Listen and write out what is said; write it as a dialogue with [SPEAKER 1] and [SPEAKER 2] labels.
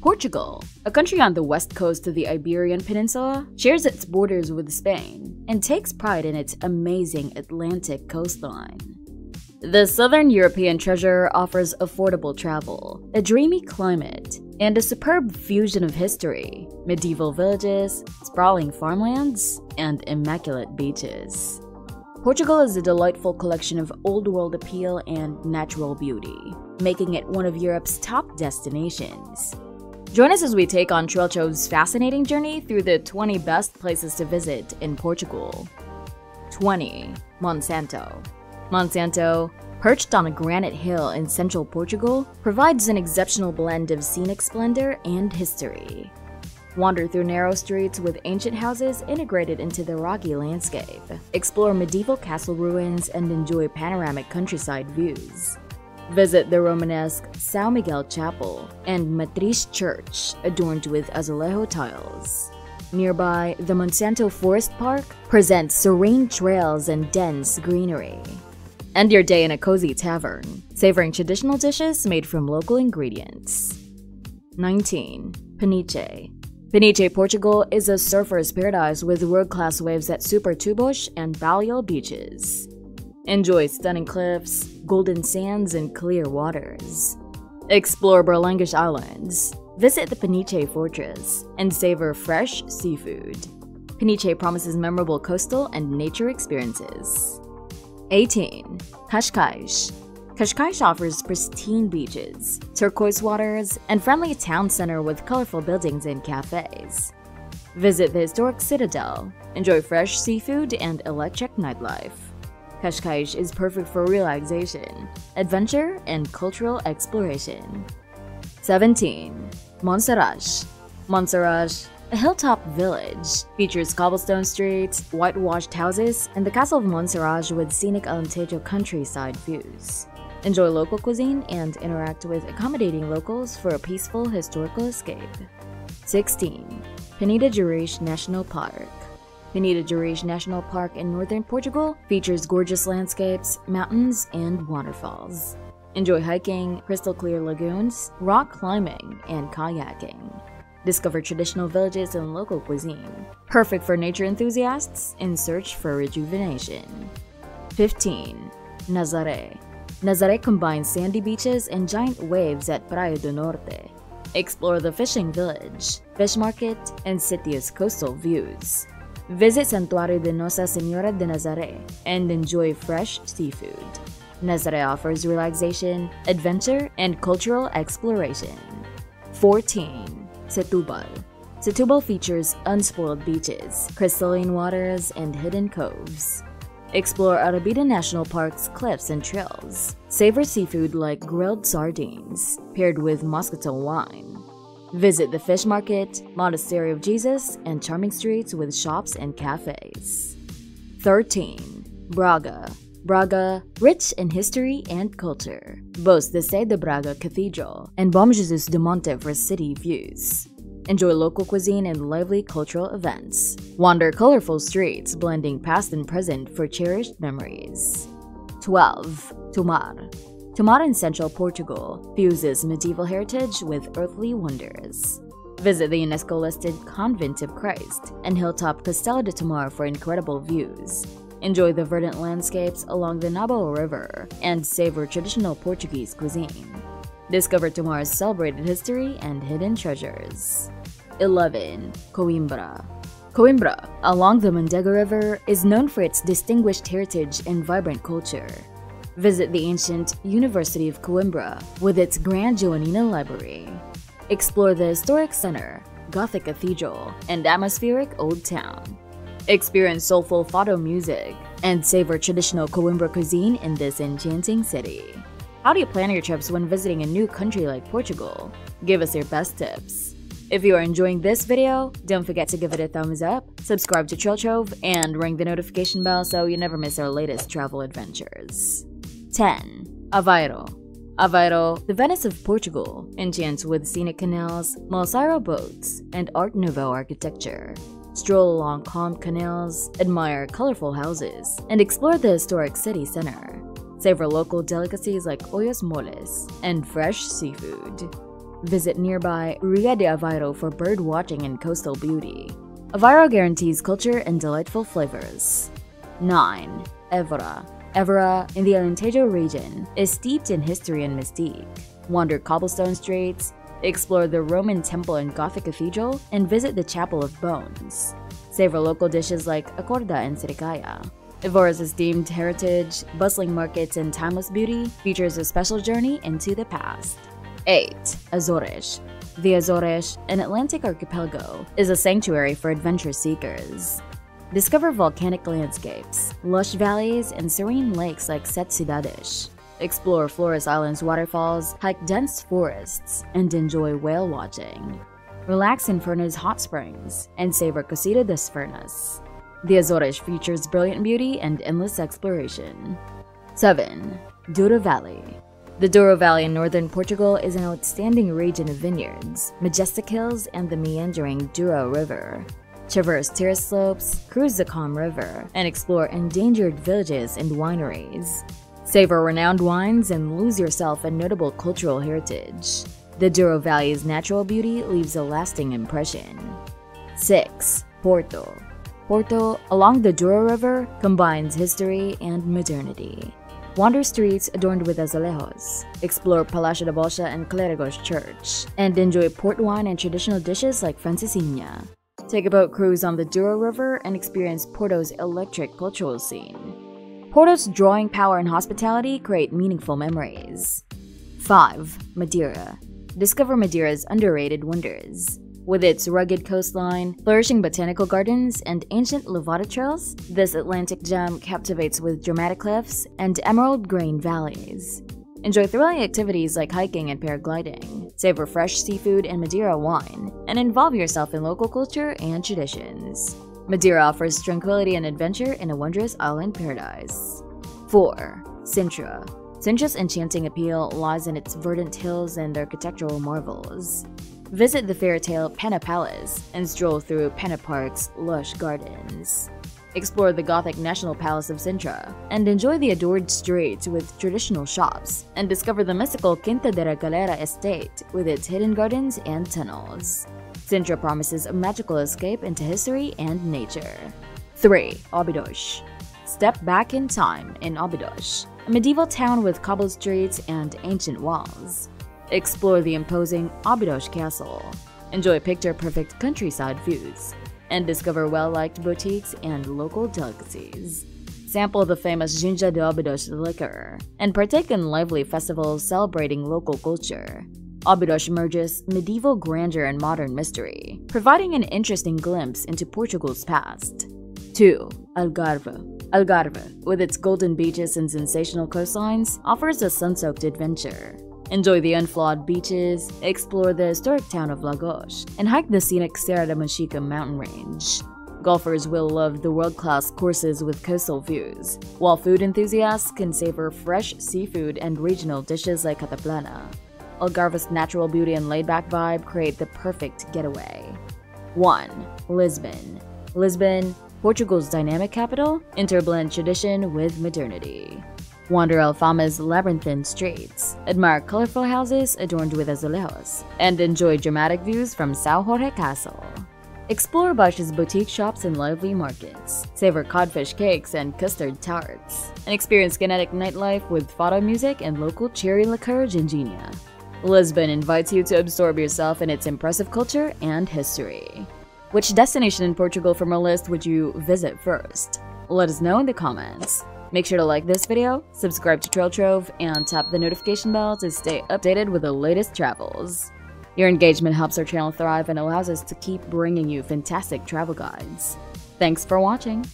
[SPEAKER 1] Portugal, a country on the west coast of the Iberian Peninsula, shares its borders with Spain and takes pride in its amazing Atlantic coastline. The Southern European treasure offers affordable travel, a dreamy climate, and a superb fusion of history, medieval villages, sprawling farmlands, and immaculate beaches. Portugal is a delightful collection of old world appeal and natural beauty, making it one of Europe's top destinations. Join us as we take on TrailTrove's fascinating journey through the 20 best places to visit in Portugal. 20. Monsanto Monsanto, perched on a granite hill in central Portugal, provides an exceptional blend of scenic splendor and history. Wander through narrow streets with ancient houses integrated into the rocky landscape. Explore medieval castle ruins and enjoy panoramic countryside views. Visit the Romanesque São Miguel Chapel and Matriz Church, adorned with azulejo tiles. Nearby, the Monsanto Forest Park presents serene trails and dense greenery. End your day in a cozy tavern, savoring traditional dishes made from local ingredients. 19. Peniche Peniche, Portugal is a surfer's paradise with world-class waves at Supertubos and Baleal beaches. Enjoy stunning cliffs, golden sands, and clear waters. Explore Berlengas Islands, visit the Peniche Fortress, and savor fresh seafood. Peniche promises memorable coastal and nature experiences. 18. Cascais Cascais offers pristine beaches, turquoise waters, and friendly town center with colorful buildings and cafes. Visit the historic Citadel, enjoy fresh seafood and electric nightlife. Cascais is perfect for relaxation, adventure, and cultural exploration. 17. Monsaraz Monsaraz, a hilltop village, features cobblestone streets, whitewashed houses, and the castle of Monsaraz with scenic Alentejo countryside views. Enjoy local cuisine and interact with accommodating locals for a peaceful historical escape. 16. Peneda Gerês National Park Peneda Gerês National Park in northern Portugal features gorgeous landscapes, mountains, and waterfalls. Enjoy hiking, crystal clear lagoons, rock climbing, and kayaking. Discover traditional villages and local cuisine. Perfect for nature enthusiasts in search for rejuvenation. 15. Nazaré Nazaré combines sandy beaches and giant waves at Praia do Norte. Explore the fishing village, fish market, and city's coastal views. Visit Santuario de Nossa Senhora de Nazaré and enjoy fresh seafood. Nazaré offers relaxation, adventure, and cultural exploration. 14. Setúbal Setúbal features unspoiled beaches, crystalline waters, and hidden coves. Explore Arrábida National Park's cliffs and trails. Savor seafood like grilled sardines, paired with Moscatel wine. Visit the fish market, Monastery of Jesus, and charming streets with shops and cafes. 13. Braga Braga, rich in history and culture, boasts the Sé de Braga Cathedral and Bom Jesus do Monte for city views. Enjoy local cuisine and lively cultural events. Wander colorful streets, blending past and present for cherished memories. 12. Tomar Tomar in central Portugal fuses medieval heritage with earthly wonders. Visit the UNESCO-listed Convent of Christ and hilltop Castelo de Tomar for incredible views. Enjoy the verdant landscapes along the Nabão River and savor traditional Portuguese cuisine. Discover Tomar's celebrated history and hidden treasures. 11. Coimbra Coimbra, along the Mondego River, is known for its distinguished heritage and vibrant culture. Visit the ancient University of Coimbra with its Grand Joanina Library. Explore the historic center, Gothic Cathedral, and atmospheric Old Town. Experience soulful fado music and savor traditional Coimbra cuisine in this enchanting city. How do you plan your trips when visiting a new country like Portugal? Give us your best tips. If you are enjoying this video, don't forget to give it a thumbs up, subscribe to TrailTrove, and ring the notification bell so you never miss our latest travel adventures. 10. Aveiro Aveiro, the Venice of Portugal, enchants with scenic canals, moliceiro boats, and Art Nouveau architecture. Stroll along calm canals, admire colorful houses, and explore the historic city center. Savor local delicacies like ovos moles and fresh seafood. Visit nearby Ria de Aveiro for bird watching and coastal beauty. Aveiro guarantees culture and delightful flavors. 9. Évora. Évora, in the Alentejo region, is steeped in history and mystique. Wander cobblestone streets, explore the Roman temple and Gothic cathedral, and visit the Chapel of Bones. Savor local dishes like acorda and sericaia. Évora's esteemed heritage, bustling markets, and timeless beauty features a special journey into the past. 8. Azores. The Azores, an Atlantic archipelago, is a sanctuary for adventure seekers. Discover volcanic landscapes, lush valleys, and serene lakes like Sete Cidades. Explore Flores Island's waterfalls, hike dense forests, and enjoy whale watching. Relax in Furna's hot springs and savor Cozido das Furnas. The Azores features brilliant beauty and endless exploration. 7. Douro Valley The Douro Valley in northern Portugal is an outstanding region of vineyards, majestic hills, and the meandering Douro River. Traverse terrace slopes, cruise the calm river, and explore endangered villages and wineries. Savor renowned wines and lose yourself in notable cultural heritage. The Douro Valley's natural beauty leaves a lasting impression. 6. Porto Porto, along the Douro River, combines history and modernity. Wander streets adorned with azulejos, explore Palacio da Bolsa and Clerigos Church, and enjoy port wine and traditional dishes like francesinha. Take a boat cruise on the Douro River and experience Porto's electric cultural scene. Porto's drawing power and hospitality create meaningful memories. 5. Madeira. Discover Madeira's underrated wonders. With its rugged coastline, flourishing botanical gardens, and ancient Levada trails, this Atlantic gem captivates with dramatic cliffs and emerald green valleys. Enjoy thrilling activities like hiking and paragliding, savor fresh seafood and Madeira wine, and involve yourself in local culture and traditions. Madeira offers tranquility and adventure in a wondrous island paradise. 4. Sintra Sintra's enchanting appeal lies in its verdant hills and architectural marvels. Visit the fairytale Pena Palace and stroll through Pena Park's lush gardens. Explore the Gothic National Palace of Sintra and enjoy the adored streets with traditional shops, and discover the mystical Quinta da Regaleira estate with its hidden gardens and tunnels. Sintra promises a magical escape into history and nature. 3. Óbidos Step back in time in Óbidos, a medieval town with cobbled streets and ancient walls. Explore the imposing Óbidos Castle. Enjoy picture-perfect countryside views, and discover well-liked boutiques and local delicacies. Sample the famous Ginja de Óbidos liquor, and partake in lively festivals celebrating local culture. Óbidos merges medieval grandeur and modern mystery, providing an interesting glimpse into Portugal's past. 2. Algarve Algarve, with its golden beaches and sensational coastlines, offers a sun-soaked adventure. Enjoy the unflawed beaches, explore the historic town of Lagos, and hike the scenic Serra da Monchique mountain range. Golfers will love the world-class courses with coastal views, while food enthusiasts can savor fresh seafood and regional dishes like cataplana. Algarve's natural beauty and laid-back vibe create the perfect getaway. 1. Lisbon Lisbon, Portugal's dynamic capital, interblend tradition with modernity. Wander Alfama's labyrinthine streets, admire colorful houses adorned with azulejos, and enjoy dramatic views from São Jorge Castle. Explore Baixa's boutique shops and lively markets, savor codfish cakes and custard tarts, and experience kinetic nightlife with fado music and local cherry liqueur ginjinha. Lisbon invites you to absorb yourself in its impressive culture and history. Which destination in Portugal from our list would you visit first? Let us know in the comments. Make sure to like this video, subscribe to Trail Trove, and tap the notification bell to stay updated with the latest travels. Your engagement helps our channel thrive and allows us to keep bringing you fantastic travel guides. Thanks for watching!